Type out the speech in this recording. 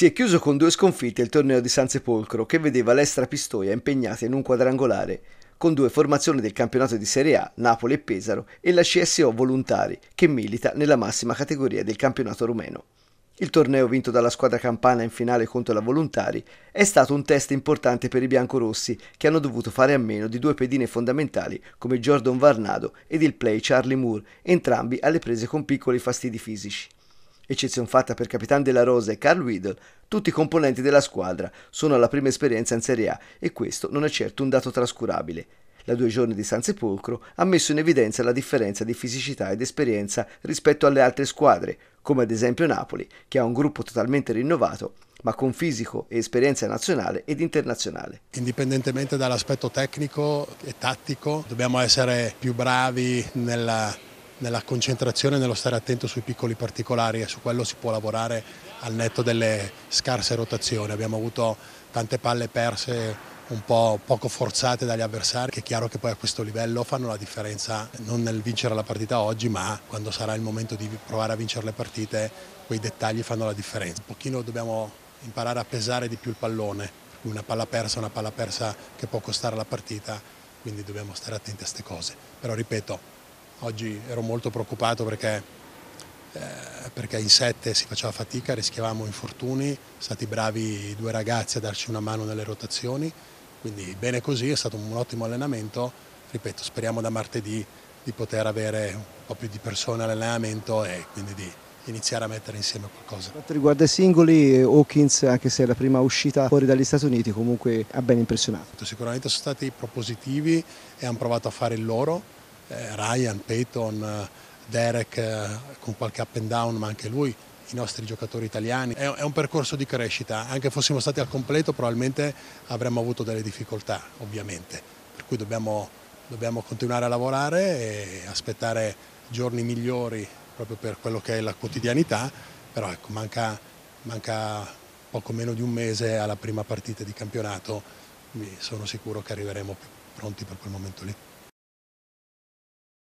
Si è chiuso con due sconfitte il torneo di San Sepolcro che vedeva l'Estra Pistoia impegnata in un quadrangolare con due formazioni del campionato di Serie A, Napoli e Pesaro, e la CSO Volontari, che milita nella massima categoria del campionato rumeno. Il torneo vinto dalla squadra campana in finale contro la Volontari è stato un test importante per i biancorossi che hanno dovuto fare a meno di due pedine fondamentali come Jordan Varnado ed il play Charlie Moore, entrambi alle prese con piccoli fastidi fisici. Eccezione fatta per Capitan della Rosa e Carl Weedle, tutti i componenti della squadra sono alla prima esperienza in Serie A e questo non è certo un dato trascurabile. La due giorni di San Sepolcro ha messo in evidenza la differenza di fisicità ed esperienza rispetto alle altre squadre, come ad esempio Napoli, che ha un gruppo totalmente rinnovato, ma con fisico e esperienza nazionale ed internazionale. Indipendentemente dall'aspetto tecnico e tattico, dobbiamo essere più bravi nella nella concentrazione nello stare attento sui piccoli particolari e su quello si può lavorare al netto delle scarse rotazioni. Abbiamo avuto tante palle perse un po' poco forzate dagli avversari, che è chiaro che poi a questo livello fanno la differenza non nel vincere la partita oggi, ma quando sarà il momento di provare a vincere le partite, quei dettagli fanno la differenza. Un pochino dobbiamo imparare a pesare di più il pallone, una palla persa è una palla persa che può costare la partita, quindi dobbiamo stare attenti a queste cose. Però ripeto, Oggi ero molto preoccupato perché, eh, perché in sette si faceva fatica, rischiavamo infortuni, sono stati bravi i due ragazzi a darci una mano nelle rotazioni, quindi bene così, è stato un ottimo allenamento, ripeto, speriamo da martedì di poter avere un po' più di persone all'allenamento e quindi di iniziare a mettere insieme qualcosa. Per quanto riguarda i singoli, Hawkins, anche se è la prima uscita fuori dagli Stati Uniti, comunque ha ben impressionato. Sicuramente sono stati propositivi e hanno provato a fare il loro, eh, Ryan, Peyton, eh, Derek eh, con qualche up and down, ma anche lui, i nostri giocatori italiani. È, è un percorso di crescita, anche fossimo stati al completo probabilmente avremmo avuto delle difficoltà, ovviamente, per cui dobbiamo, dobbiamo continuare a lavorare e aspettare giorni migliori proprio per quello che è la quotidianità, però ecco, manca, manca poco meno di un mese alla prima partita di campionato, sono sicuro che arriveremo pronti per quel momento lì.